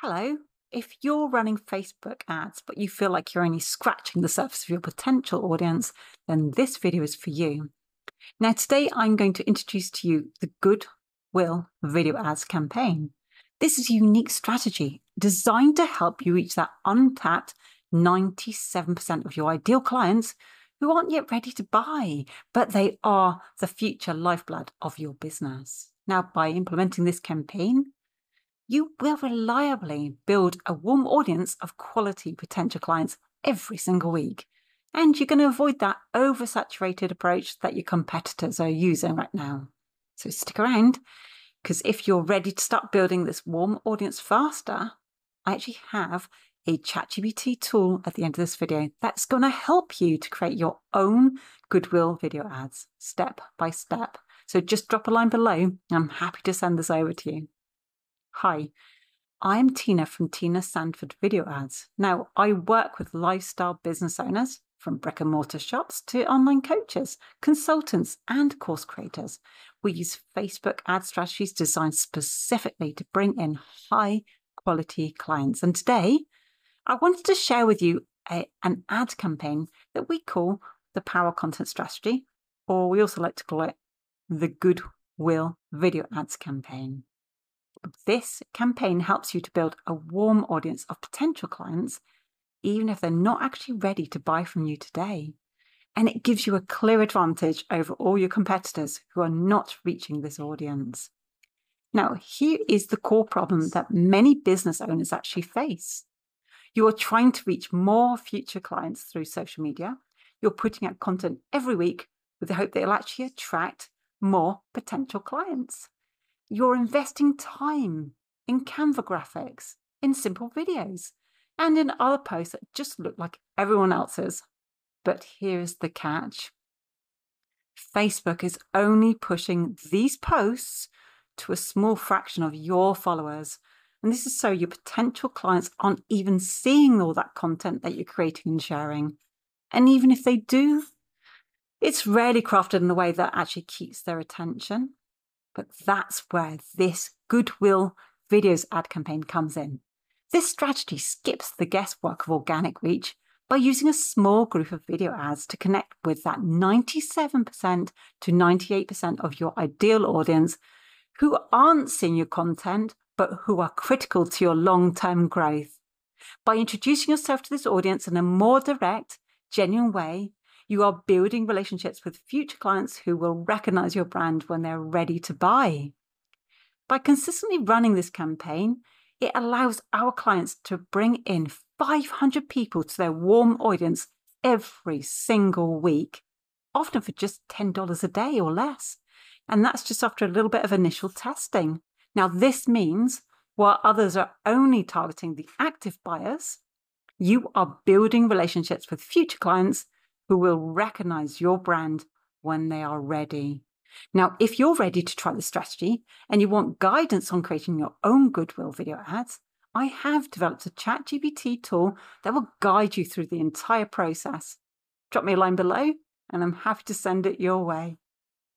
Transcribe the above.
Hello. If you're running Facebook ads, but you feel like you're only scratching the surface of your potential audience, then this video is for you. Now, today I'm going to introduce to you the Goodwill Video Ads campaign. This is a unique strategy designed to help you reach that untapped 97% of your ideal clients who aren't yet ready to buy, but they are the future lifeblood of your business. Now, by implementing this campaign, you will reliably build a warm audience of quality potential clients every single week. And you're going to avoid that oversaturated approach that your competitors are using right now. So stick around, because if you're ready to start building this warm audience faster, I actually have a ChatGPT tool at the end of this video that's going to help you to create your own Goodwill video ads step by step. So just drop a line below. I'm happy to send this over to you. Hi, I'm Tina from Tina Sandford Video Ads. Now, I work with lifestyle business owners from brick and mortar shops to online coaches, consultants, and course creators. We use Facebook ad strategies designed specifically to bring in high quality clients. And today, I wanted to share with you a, an ad campaign that we call the Power Content Strategy, or we also like to call it the Goodwill Video Ads campaign. This campaign helps you to build a warm audience of potential clients, even if they're not actually ready to buy from you today. And it gives you a clear advantage over all your competitors who are not reaching this audience. Now, here is the core problem that many business owners actually face. You are trying to reach more future clients through social media. You're putting out content every week with the hope that it'll actually attract more potential clients. You're investing time in Canva graphics, in simple videos, and in other posts that just look like everyone else's. But here's the catch Facebook is only pushing these posts to a small fraction of your followers. And this is so your potential clients aren't even seeing all that content that you're creating and sharing. And even if they do, it's rarely crafted in a way that actually keeps their attention. But that's where this Goodwill Videos ad campaign comes in. This strategy skips the guesswork of organic reach by using a small group of video ads to connect with that 97% to 98% of your ideal audience who aren't seeing your content, but who are critical to your long term growth. By introducing yourself to this audience in a more direct, genuine way, you are building relationships with future clients who will recognize your brand when they're ready to buy. By consistently running this campaign, it allows our clients to bring in 500 people to their warm audience every single week, often for just $10 a day or less. And that's just after a little bit of initial testing. Now, this means while others are only targeting the active buyers, you are building relationships with future clients who will recognize your brand when they are ready. Now, if you're ready to try the strategy and you want guidance on creating your own Goodwill video ads, I have developed a ChatGPT tool that will guide you through the entire process. Drop me a line below and I'm happy to send it your way.